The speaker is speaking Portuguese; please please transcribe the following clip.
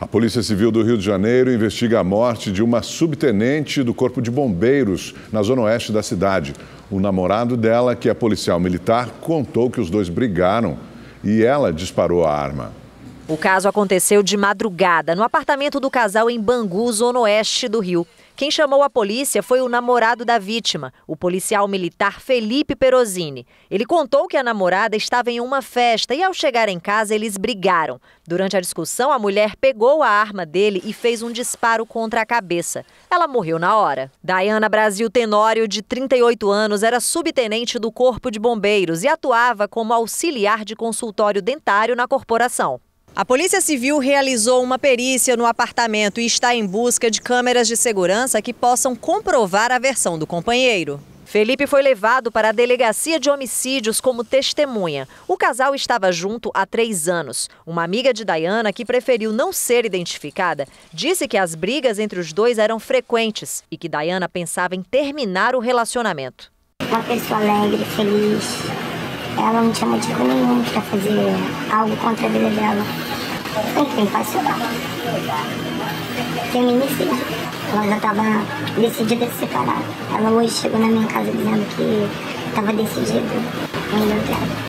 A Polícia Civil do Rio de Janeiro investiga a morte de uma subtenente do Corpo de Bombeiros na zona oeste da cidade. O namorado dela, que é policial militar, contou que os dois brigaram e ela disparou a arma. O caso aconteceu de madrugada no apartamento do casal em Bangu, zona oeste do Rio. Quem chamou a polícia foi o namorado da vítima, o policial militar Felipe Perosini. Ele contou que a namorada estava em uma festa e, ao chegar em casa, eles brigaram. Durante a discussão, a mulher pegou a arma dele e fez um disparo contra a cabeça. Ela morreu na hora. Diana Brasil Tenório, de 38 anos, era subtenente do Corpo de Bombeiros e atuava como auxiliar de consultório dentário na corporação. A Polícia Civil realizou uma perícia no apartamento e está em busca de câmeras de segurança que possam comprovar a versão do companheiro. Felipe foi levado para a delegacia de homicídios como testemunha. O casal estava junto há três anos. Uma amiga de Diana, que preferiu não ser identificada, disse que as brigas entre os dois eram frequentes e que Diana pensava em terminar o relacionamento. Uma pessoa alegre, feliz, ela não tinha motivo nenhum para fazer algo contra a vida dela. Enfim, passional. Feminicídio. Ela já estava decidida a se separar. Ela hoje chegou na minha casa dizendo que estava decidida. Não deu tempo.